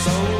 soul.